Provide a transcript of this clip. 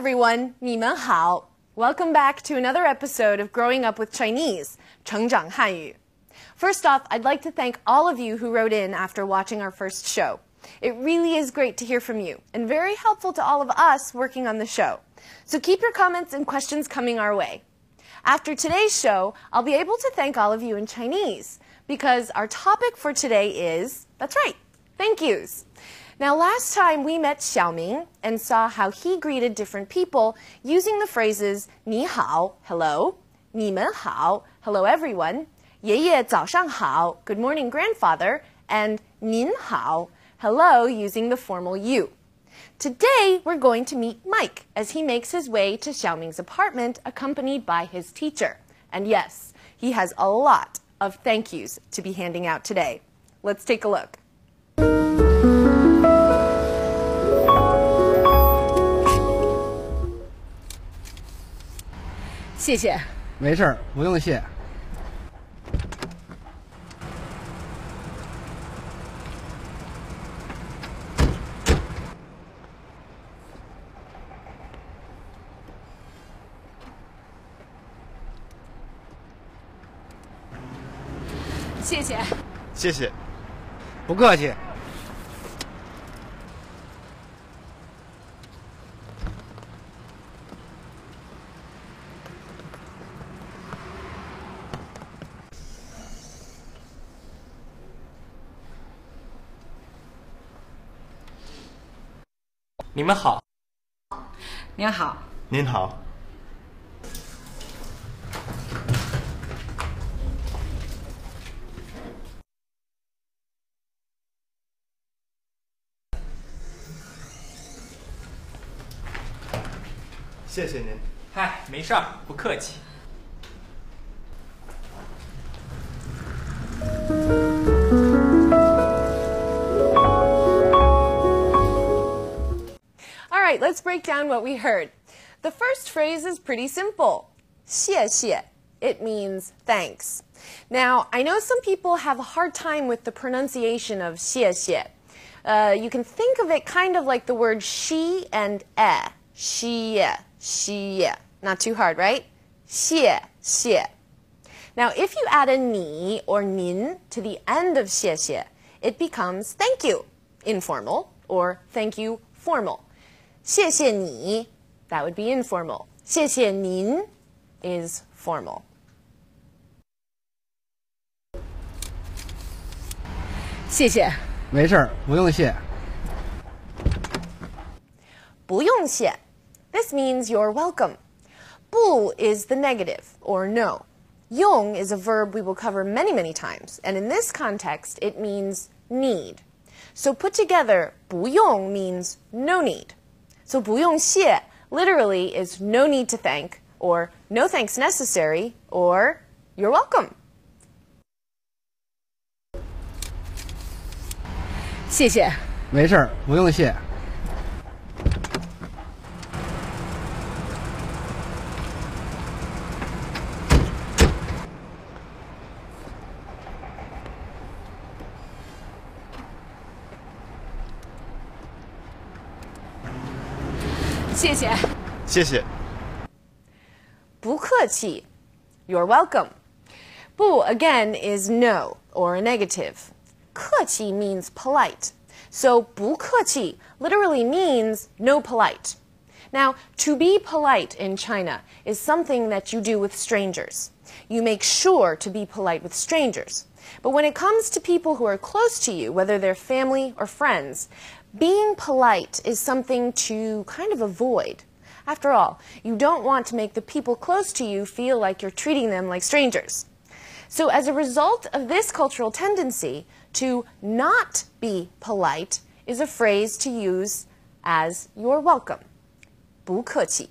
everyone, 你们好. Welcome back to another episode of Growing Up with Chinese, 成长汉语. First off, I'd like to thank all of you who wrote in after watching our first show. It really is great to hear from you and very helpful to all of us working on the show. So keep your comments and questions coming our way. After today's show, I'll be able to thank all of you in Chinese because our topic for today is, that's right, thank yous. Now, last time we met Xiaoming and saw how he greeted different people using the phrases 你好, hello, 你们好, hello everyone, 爷爷早上好, good morning grandfather, and 您好, hello using the formal you. Today, we're going to meet Mike as he makes his way to Xiaoming's apartment accompanied by his teacher. And yes, he has a lot of thank yous to be handing out today. Let's take a look. 谢谢。没事儿，不用谢。谢谢。谢谢。不客气。你们好，您好。您好。谢谢您。嗨，没事儿，不客气。All right, let's break down what we heard. The first phrase is pretty simple. 谢谢. It means thanks. Now, I know some people have a hard time with the pronunciation of 谢谢. Uh, you can think of it kind of like the word she and e. 谢谢. Not too hard, right? 谢谢. Now, if you add a ni or nin to the end of 谢谢, it becomes thank you, informal, or thank you, formal. 谢谢你, that would be informal. 谢谢您 is formal. 谢谢。没事儿，不用谢。不用谢. This means you're welcome. 不 is the negative, or no. 用 is a verb we will cover many, many times, and in this context, it means need. So put together, 不用 means no need. So 不用谢 literally is no need to thank, or no thanks necessary, or you're welcome. 谢谢。没事儿，不用谢。 谢谢。谢谢。不客气. You're welcome. 不 again is no or a negative. 客气 means polite. So 不客气 literally means no polite. Now, to be polite in China is something that you do with strangers. You make sure to be polite with strangers. But when it comes to people who are close to you, whether they're family or friends, being polite is something to kind of avoid. After all, you don't want to make the people close to you feel like you're treating them like strangers. So, as a result of this cultural tendency, to not be polite is a phrase to use as you're welcome. 不客气.